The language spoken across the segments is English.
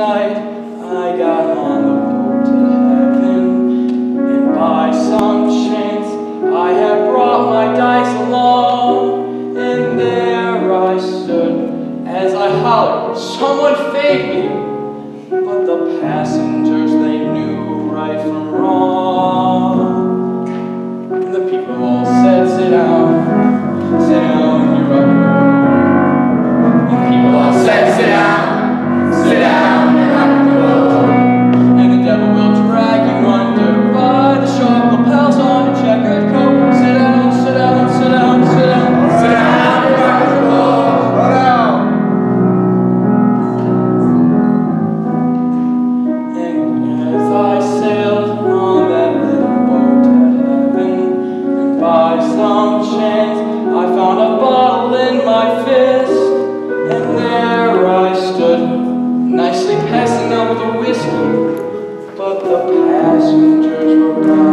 I got on the road to heaven, and by some chance I had brought my dice along, and there I stood as I hollered, someone fade me, but the passing whiskey, but the passengers were gone.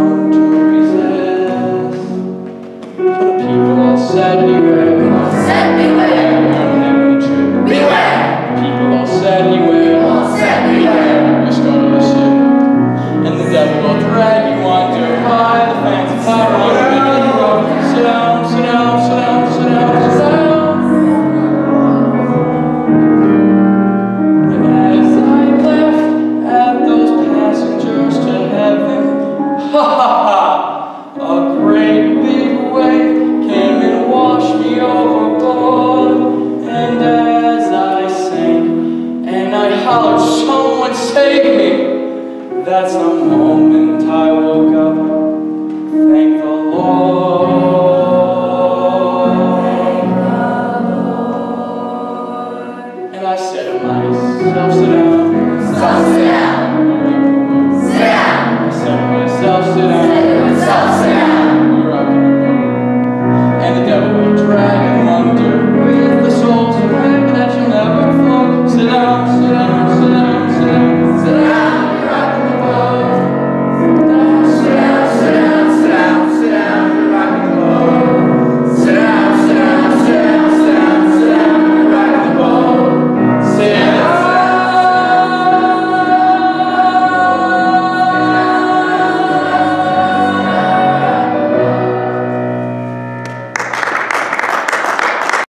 me. That's the moment I woke up.